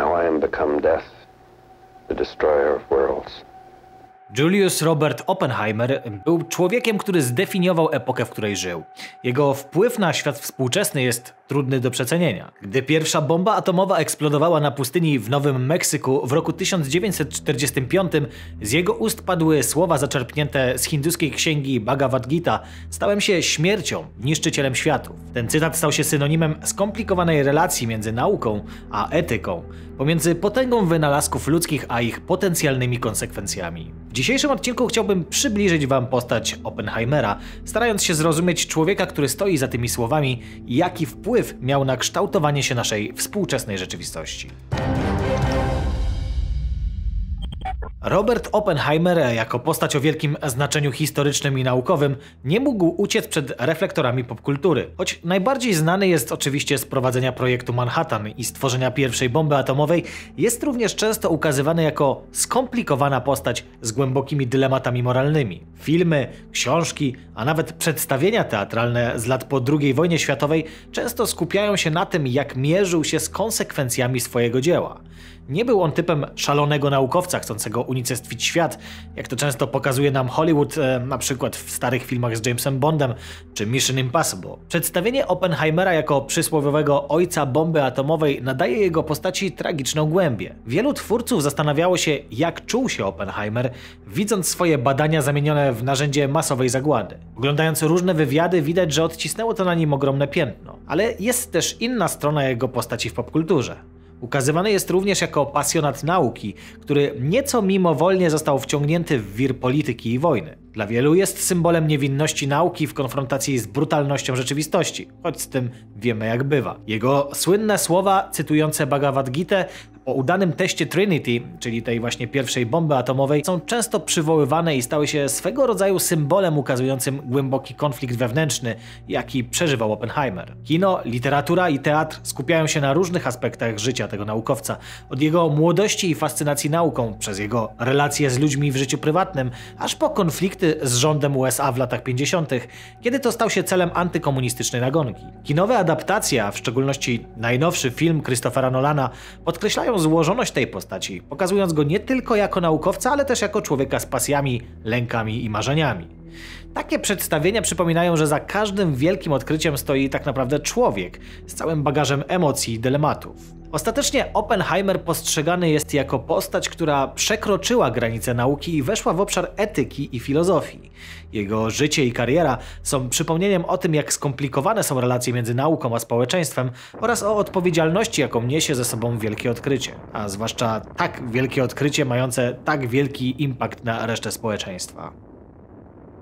Now I am become death, the destroyer of worlds. Julius Robert Oppenheimer był człowiekiem, który zdefiniował epokę, w której żył. Jego wpływ na świat współczesny jest trudny do przecenienia. Gdy pierwsza bomba atomowa eksplodowała na pustyni w Nowym Meksyku w roku 1945, z jego ust padły słowa zaczerpnięte z hinduskiej księgi Bhagavad Gita: Stałem się śmiercią, niszczycielem światów. Ten cytat stał się synonimem skomplikowanej relacji między nauką a etyką, pomiędzy potęgą wynalazków ludzkich a ich potencjalnymi konsekwencjami. W dzisiejszym odcinku chciałbym przybliżyć Wam postać Oppenheimera, starając się zrozumieć człowieka, który stoi za tymi słowami i jaki wpływ miał na kształtowanie się naszej współczesnej rzeczywistości. Robert Oppenheimer, jako postać o wielkim znaczeniu historycznym i naukowym, nie mógł uciec przed reflektorami popkultury. Choć najbardziej znany jest oczywiście z prowadzenia projektu Manhattan i stworzenia pierwszej bomby atomowej, jest również często ukazywany jako skomplikowana postać z głębokimi dylematami moralnymi. Filmy, książki, a nawet przedstawienia teatralne z lat po II wojnie światowej często skupiają się na tym, jak mierzył się z konsekwencjami swojego dzieła. Nie był on typem szalonego naukowca chcącego unicestwić świat, jak to często pokazuje nam Hollywood, e, na przykład w starych filmach z Jamesem Bondem czy Mission Impossible. Przedstawienie Oppenheimera jako przysłowiowego ojca bomby atomowej nadaje jego postaci tragiczną głębię. Wielu twórców zastanawiało się, jak czuł się Oppenheimer, widząc swoje badania zamienione w narzędzie masowej zagłady. Oglądając różne wywiady, widać, że odcisnęło to na nim ogromne piętno. Ale jest też inna strona jego postaci w popkulturze. Ukazywany jest również jako pasjonat nauki, który nieco mimowolnie został wciągnięty w wir polityki i wojny. Dla wielu jest symbolem niewinności nauki w konfrontacji z brutalnością rzeczywistości, choć z tym wiemy jak bywa. Jego słynne słowa cytujące Bhagavad Gita o udanym teście Trinity, czyli tej właśnie pierwszej bomby atomowej, są często przywoływane i stały się swego rodzaju symbolem ukazującym głęboki konflikt wewnętrzny, jaki przeżywał Oppenheimer. Kino, literatura i teatr skupiają się na różnych aspektach życia tego naukowca, od jego młodości i fascynacji nauką, przez jego relacje z ludźmi w życiu prywatnym, aż po konflikty z rządem USA w latach 50., kiedy to stał się celem antykomunistycznej nagonki. Kinowe adaptacje, a w szczególności najnowszy film Christophera Nolana, podkreślają złożoność tej postaci, pokazując go nie tylko jako naukowca, ale też jako człowieka z pasjami, lękami i marzeniami. Takie przedstawienia przypominają, że za każdym wielkim odkryciem stoi tak naprawdę człowiek z całym bagażem emocji i dylematów. Ostatecznie Oppenheimer postrzegany jest jako postać, która przekroczyła granice nauki i weszła w obszar etyki i filozofii. Jego życie i kariera są przypomnieniem o tym, jak skomplikowane są relacje między nauką a społeczeństwem oraz o odpowiedzialności, jaką niesie ze sobą wielkie odkrycie, a zwłaszcza tak wielkie odkrycie mające tak wielki impact na resztę społeczeństwa.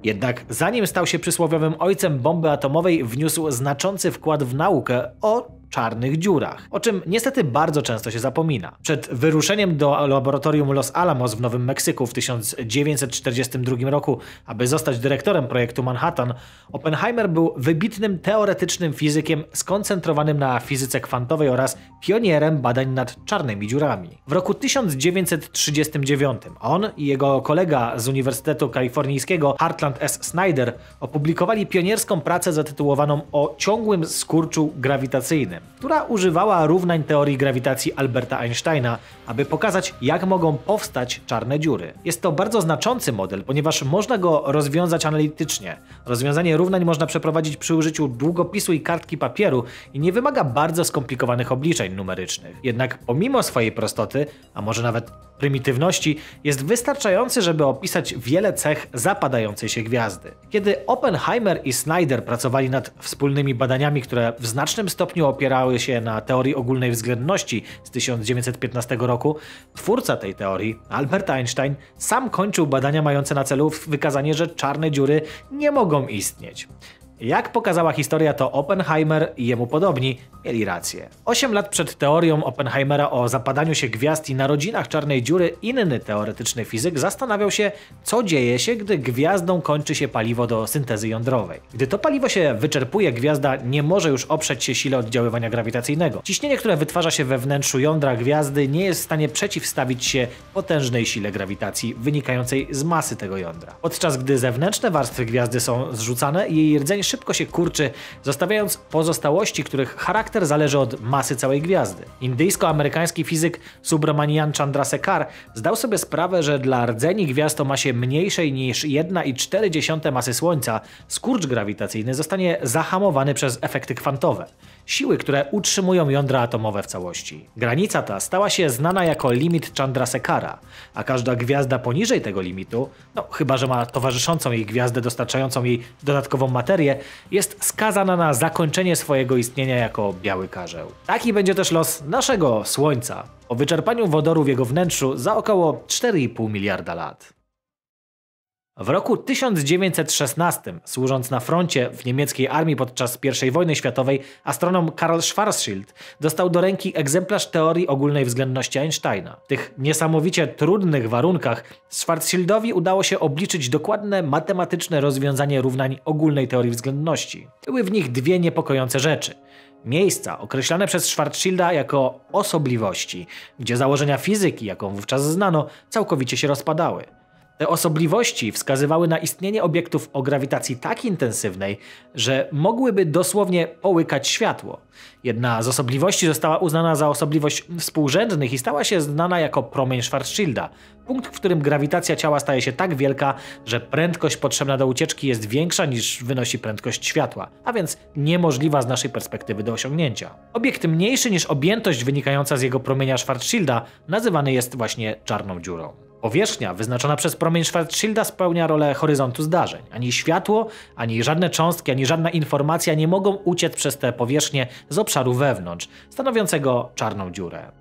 Jednak zanim stał się przysłowiowym ojcem bomby atomowej, wniósł znaczący wkład w naukę o czarnych dziurach, o czym niestety bardzo często się zapomina. Przed wyruszeniem do laboratorium Los Alamos w Nowym Meksyku w 1942 roku, aby zostać dyrektorem projektu Manhattan, Oppenheimer był wybitnym teoretycznym fizykiem skoncentrowanym na fizyce kwantowej oraz pionierem badań nad czarnymi dziurami. W roku 1939 on i jego kolega z Uniwersytetu Kalifornijskiego Hartland S. Snyder opublikowali pionierską pracę zatytułowaną o ciągłym skurczu grawitacyjnym która używała równań teorii grawitacji Alberta Einsteina, aby pokazać, jak mogą powstać czarne dziury. Jest to bardzo znaczący model, ponieważ można go rozwiązać analitycznie. Rozwiązanie równań można przeprowadzić przy użyciu długopisu i kartki papieru i nie wymaga bardzo skomplikowanych obliczeń numerycznych. Jednak pomimo swojej prostoty, a może nawet prymitywności, jest wystarczający, żeby opisać wiele cech zapadającej się gwiazdy. Kiedy Oppenheimer i Snyder pracowali nad wspólnymi badaniami, które w znacznym stopniu opierały się na teorii ogólnej względności z 1915 roku, twórca tej teorii, Albert Einstein, sam kończył badania mające na celu wykazanie, że czarne dziury nie mogą istnieć. Jak pokazała historia, to Oppenheimer i jemu podobni mieli rację. Osiem lat przed teorią Oppenheimera o zapadaniu się gwiazd i narodzinach czarnej dziury, inny teoretyczny fizyk zastanawiał się, co dzieje się, gdy gwiazdą kończy się paliwo do syntezy jądrowej. Gdy to paliwo się wyczerpuje, gwiazda nie może już oprzeć się sile oddziaływania grawitacyjnego. Ciśnienie, które wytwarza się we wnętrzu jądra gwiazdy, nie jest w stanie przeciwstawić się potężnej sile grawitacji wynikającej z masy tego jądra. Podczas gdy zewnętrzne warstwy gwiazdy są zrzucane, jej rdzeń szybko się kurczy, zostawiając pozostałości, których charakter zależy od masy całej gwiazdy. Indyjsko-amerykański fizyk Subramanian Chandrasekhar zdał sobie sprawę, że dla rdzeni gwiazd o masie mniejszej niż 1,4 masy Słońca skurcz grawitacyjny zostanie zahamowany przez efekty kwantowe siły, które utrzymują jądra atomowe w całości. Granica ta stała się znana jako limit Chandrasekhara, a każda gwiazda poniżej tego limitu, no chyba że ma towarzyszącą jej gwiazdę dostarczającą jej dodatkową materię, jest skazana na zakończenie swojego istnienia jako biały karzeł. Taki będzie też los naszego Słońca, o wyczerpaniu wodoru w jego wnętrzu za około 4,5 miliarda lat. W roku 1916, służąc na froncie w niemieckiej armii podczas I wojny światowej, astronom Karl Schwarzschild dostał do ręki egzemplarz teorii ogólnej względności Einsteina. W tych niesamowicie trudnych warunkach Schwarzschildowi udało się obliczyć dokładne matematyczne rozwiązanie równań ogólnej teorii względności. Były w nich dwie niepokojące rzeczy miejsca określane przez Schwarzschilda jako osobliwości, gdzie założenia fizyki, jaką wówczas znano, całkowicie się rozpadały. Te osobliwości wskazywały na istnienie obiektów o grawitacji tak intensywnej, że mogłyby dosłownie połykać światło. Jedna z osobliwości została uznana za osobliwość współrzędnych i stała się znana jako promień Schwarzschilda, punkt, w którym grawitacja ciała staje się tak wielka, że prędkość potrzebna do ucieczki jest większa niż wynosi prędkość światła, a więc niemożliwa z naszej perspektywy do osiągnięcia. Obiekt mniejszy niż objętość wynikająca z jego promienia Schwarzschilda nazywany jest właśnie czarną dziurą. Powierzchnia wyznaczona przez promień Schwarzschilda spełnia rolę horyzontu zdarzeń. Ani światło, ani żadne cząstki, ani żadna informacja nie mogą uciec przez tę powierzchnię z obszaru wewnątrz, stanowiącego czarną dziurę.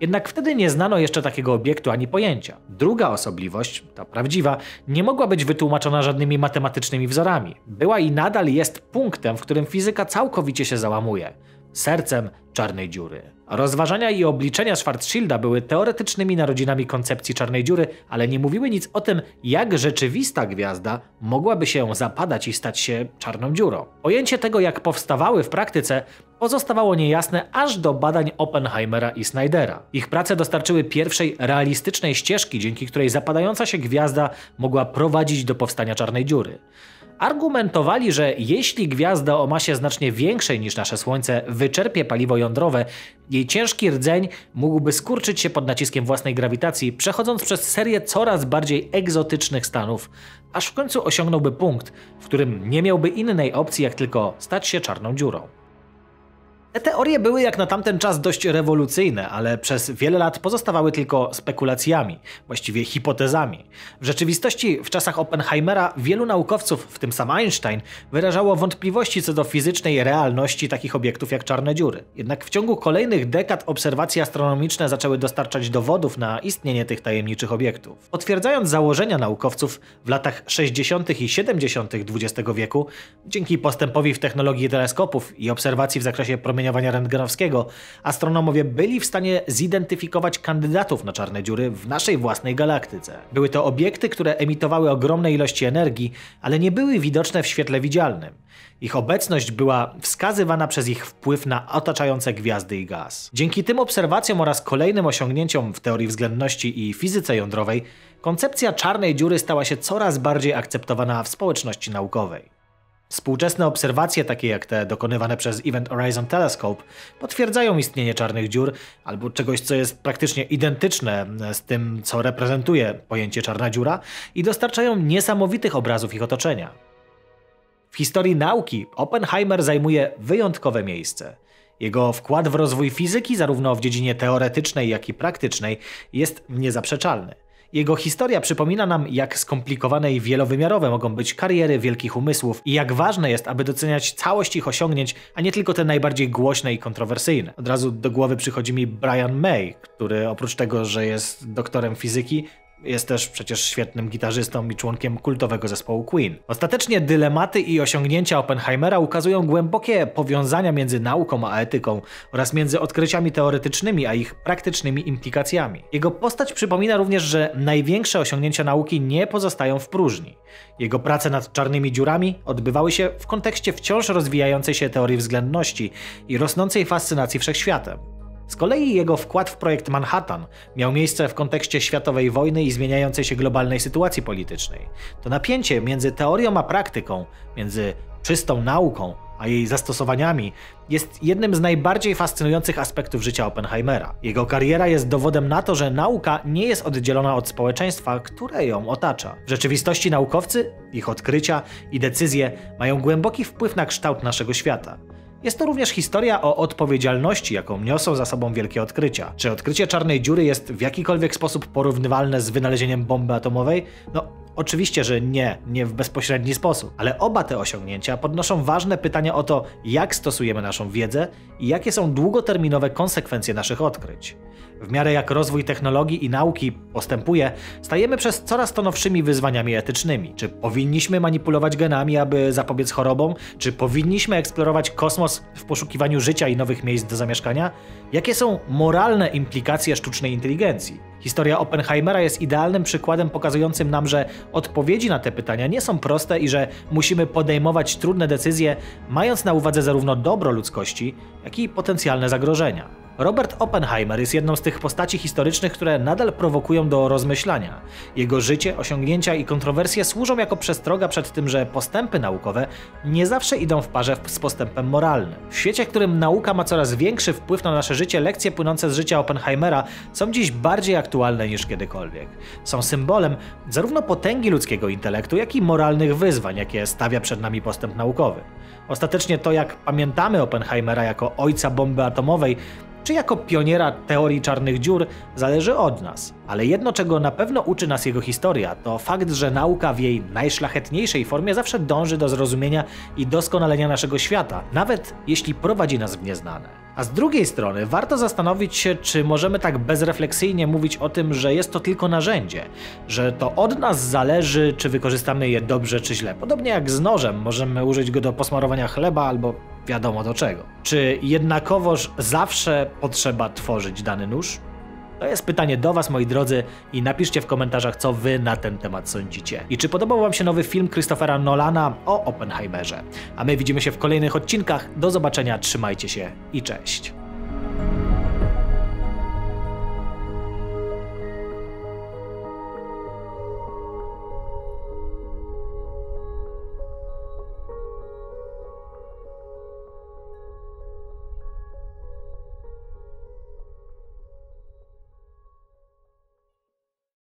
Jednak wtedy nie znano jeszcze takiego obiektu ani pojęcia. Druga osobliwość, ta prawdziwa, nie mogła być wytłumaczona żadnymi matematycznymi wzorami. Była i nadal jest punktem, w którym fizyka całkowicie się załamuje sercem czarnej dziury. Rozważania i obliczenia Schwarzschilda były teoretycznymi narodzinami koncepcji czarnej dziury, ale nie mówiły nic o tym, jak rzeczywista gwiazda mogłaby się zapadać i stać się czarną dziurą. Pojęcie tego, jak powstawały w praktyce, pozostawało niejasne aż do badań Oppenheimera i Snydera. Ich prace dostarczyły pierwszej realistycznej ścieżki, dzięki której zapadająca się gwiazda mogła prowadzić do powstania czarnej dziury. Argumentowali, że jeśli gwiazda o masie znacznie większej niż nasze Słońce wyczerpie paliwo jądrowe, jej ciężki rdzeń mógłby skurczyć się pod naciskiem własnej grawitacji, przechodząc przez serię coraz bardziej egzotycznych stanów, aż w końcu osiągnąłby punkt, w którym nie miałby innej opcji jak tylko stać się czarną dziurą. Te teorie były jak na tamten czas dość rewolucyjne, ale przez wiele lat pozostawały tylko spekulacjami, właściwie hipotezami. W rzeczywistości w czasach Oppenheimera wielu naukowców, w tym sam Einstein, wyrażało wątpliwości co do fizycznej realności takich obiektów jak czarne dziury. Jednak w ciągu kolejnych dekad obserwacje astronomiczne zaczęły dostarczać dowodów na istnienie tych tajemniczych obiektów. Potwierdzając założenia naukowców w latach 60. i 70. XX wieku, dzięki postępowi w technologii teleskopów i obserwacji w zakresie promieniowania promieniowania rentgenowskiego, astronomowie byli w stanie zidentyfikować kandydatów na czarne dziury w naszej własnej galaktyce. Były to obiekty, które emitowały ogromne ilości energii, ale nie były widoczne w świetle widzialnym. Ich obecność była wskazywana przez ich wpływ na otaczające gwiazdy i gaz. Dzięki tym obserwacjom oraz kolejnym osiągnięciom w teorii względności i fizyce jądrowej, koncepcja czarnej dziury stała się coraz bardziej akceptowana w społeczności naukowej. Współczesne obserwacje, takie jak te dokonywane przez Event Horizon Telescope, potwierdzają istnienie czarnych dziur albo czegoś, co jest praktycznie identyczne z tym, co reprezentuje pojęcie czarna dziura i dostarczają niesamowitych obrazów ich otoczenia. W historii nauki Oppenheimer zajmuje wyjątkowe miejsce. Jego wkład w rozwój fizyki, zarówno w dziedzinie teoretycznej, jak i praktycznej, jest niezaprzeczalny. Jego historia przypomina nam, jak skomplikowane i wielowymiarowe mogą być kariery wielkich umysłów i jak ważne jest, aby doceniać całość ich osiągnięć, a nie tylko te najbardziej głośne i kontrowersyjne. Od razu do głowy przychodzi mi Brian May, który oprócz tego, że jest doktorem fizyki, jest też przecież świetnym gitarzystą i członkiem kultowego zespołu Queen. Ostatecznie dylematy i osiągnięcia Oppenheimera ukazują głębokie powiązania między nauką a etyką oraz między odkryciami teoretycznymi a ich praktycznymi implikacjami. Jego postać przypomina również, że największe osiągnięcia nauki nie pozostają w próżni. Jego prace nad czarnymi dziurami odbywały się w kontekście wciąż rozwijającej się teorii względności i rosnącej fascynacji wszechświatem. Z kolei jego wkład w projekt Manhattan miał miejsce w kontekście światowej wojny i zmieniającej się globalnej sytuacji politycznej. To napięcie między teorią a praktyką, między czystą nauką, a jej zastosowaniami, jest jednym z najbardziej fascynujących aspektów życia Oppenheimera. Jego kariera jest dowodem na to, że nauka nie jest oddzielona od społeczeństwa, które ją otacza. W rzeczywistości naukowcy, ich odkrycia i decyzje mają głęboki wpływ na kształt naszego świata. Jest to również historia o odpowiedzialności, jaką niosą za sobą wielkie odkrycia. Czy odkrycie czarnej dziury jest w jakikolwiek sposób porównywalne z wynalezieniem bomby atomowej? No, Oczywiście, że nie, nie w bezpośredni sposób, ale oba te osiągnięcia podnoszą ważne pytania o to, jak stosujemy naszą wiedzę i jakie są długoterminowe konsekwencje naszych odkryć. W miarę jak rozwój technologii i nauki postępuje, stajemy przez coraz to nowszymi wyzwaniami etycznymi. Czy powinniśmy manipulować genami, aby zapobiec chorobom? Czy powinniśmy eksplorować kosmos w poszukiwaniu życia i nowych miejsc do zamieszkania? Jakie są moralne implikacje sztucznej inteligencji? Historia Oppenheimera jest idealnym przykładem pokazującym nam, że odpowiedzi na te pytania nie są proste i że musimy podejmować trudne decyzje, mając na uwadze zarówno dobro ludzkości, jak i potencjalne zagrożenia. Robert Oppenheimer jest jedną z tych postaci historycznych, które nadal prowokują do rozmyślania. Jego życie, osiągnięcia i kontrowersje służą jako przestroga przed tym, że postępy naukowe nie zawsze idą w parze z postępem moralnym. W świecie, w którym nauka ma coraz większy wpływ na nasze życie, lekcje płynące z życia Oppenheimera są dziś bardziej aktualne niż kiedykolwiek. Są symbolem zarówno potęgi ludzkiego intelektu, jak i moralnych wyzwań, jakie stawia przed nami postęp naukowy. Ostatecznie to, jak pamiętamy Oppenheimera jako ojca bomby atomowej, czy jako pioniera teorii czarnych dziur, zależy od nas. Ale jedno, czego na pewno uczy nas jego historia, to fakt, że nauka w jej najszlachetniejszej formie zawsze dąży do zrozumienia i doskonalenia naszego świata, nawet jeśli prowadzi nas w nieznane. A z drugiej strony warto zastanowić się, czy możemy tak bezrefleksyjnie mówić o tym, że jest to tylko narzędzie, że to od nas zależy, czy wykorzystamy je dobrze czy źle. Podobnie jak z nożem, możemy użyć go do posmarowania chleba albo wiadomo do czego. Czy jednakowoż zawsze potrzeba tworzyć dany nóż? To jest pytanie do Was, moi drodzy, i napiszcie w komentarzach, co Wy na ten temat sądzicie. I czy podobał Wam się nowy film Christophera Nolana o Oppenheimerze? A my widzimy się w kolejnych odcinkach. Do zobaczenia, trzymajcie się i cześć.